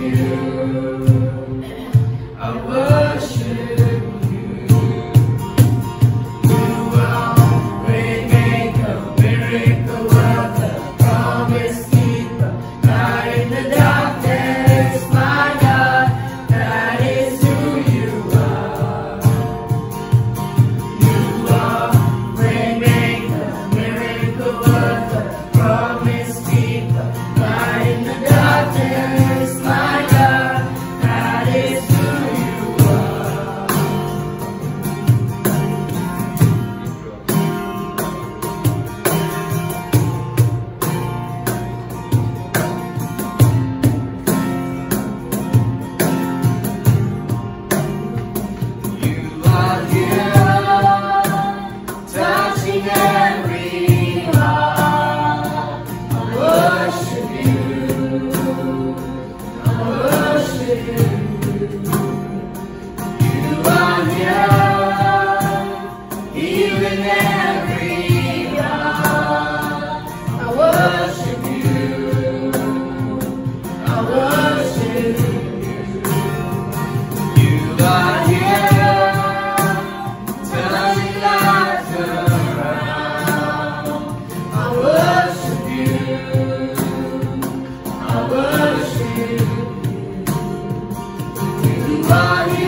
you. Glory.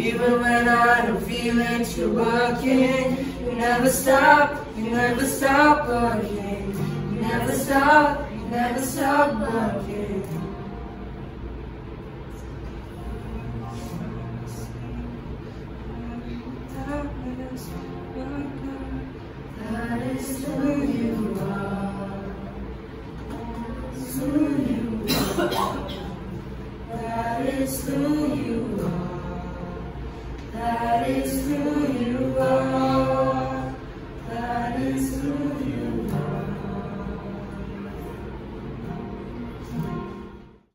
even when I don't feel that you're working, you never stop, you never stop working. You never stop, you never stop working. That is who you are. That's who you are. That is who you are. That is who you are.